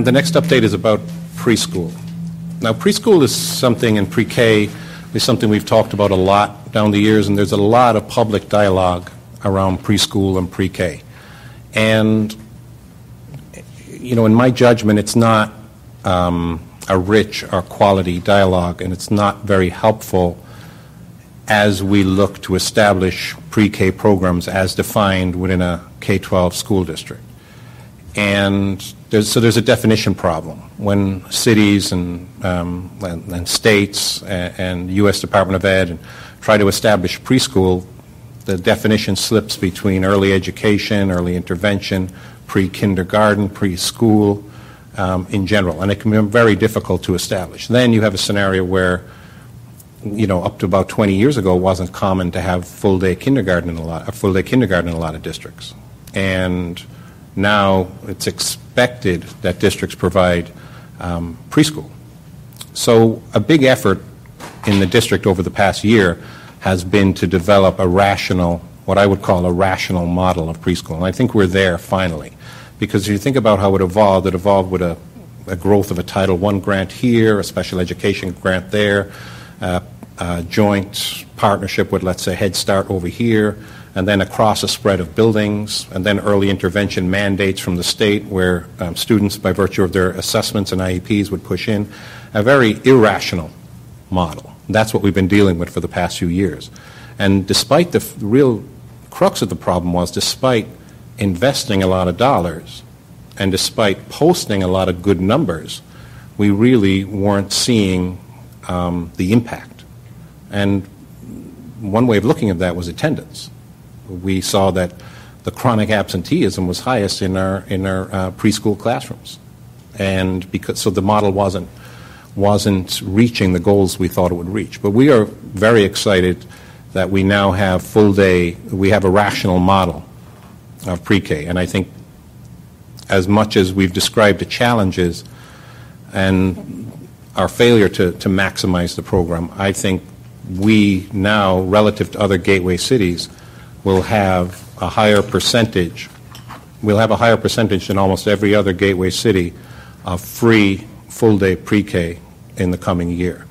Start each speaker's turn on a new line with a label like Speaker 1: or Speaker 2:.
Speaker 1: And the next update is about preschool. Now, preschool is something, and pre-K is something we've talked about a lot down the years, and there's a lot of public dialogue around preschool and pre-K. And, you know, in my judgment, it's not um, a rich or quality dialogue, and it's not very helpful as we look to establish pre-K programs as defined within a K-12 school district. And there's, so there's a definition problem when cities and, um, and, and, states and, and U.S. Department of Ed try to establish preschool, the definition slips between early education, early intervention, pre-kindergarten, preschool um, in general, and it can be very difficult to establish. Then you have a scenario where, you know, up to about 20 years ago, it wasn't common to have full-day kindergarten in a lot, a full-day kindergarten in a lot of districts, and now it's expected that districts provide um, preschool. So a big effort in the district over the past year has been to develop a rational, what I would call a rational model of preschool. And I think we're there finally. Because if you think about how it evolved, it evolved with a, a growth of a Title I grant here, a special education grant there, uh, a joint partnership with, let's say, Head Start over here, and then across a spread of buildings, and then early intervention mandates from the state where um, students, by virtue of their assessments and IEPs, would push in. A very irrational model. That's what we've been dealing with for the past few years. And despite the f- real crux of the problem was, despite investing a lot of dollars and despite posting a lot of good numbers, we really weren't seeing um, the impact. And one way of looking at that was attendance we saw that the chronic absenteeism was highest in our in our uh, preschool classrooms, and because so the model wasn't wasn't reaching the goals we thought it would reach. But we are very excited that we now have full day. We have a rational model of pre-K, and I think as much as we've described the challenges and our failure to, to maximize the program, I think we now, relative to other gateway cities, will have a higher percentage, we'll have a higher percentage than almost every other gateway city of free full-day pre-K in the coming year.